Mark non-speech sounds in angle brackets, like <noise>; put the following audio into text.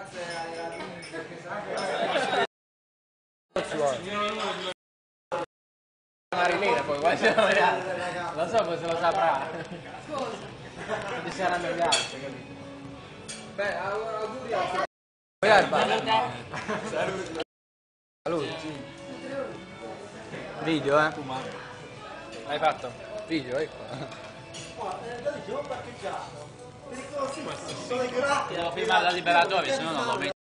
<laughs> Marilena poi quasi non so se lo saprà. Non ci saranno gli altri beh allora auguri a salute. Salute. Video eh. Hai fatto? Video ecco. Qua eh, dove ho parcheggiato. Devo prima la liberatoria, se no non lo metto.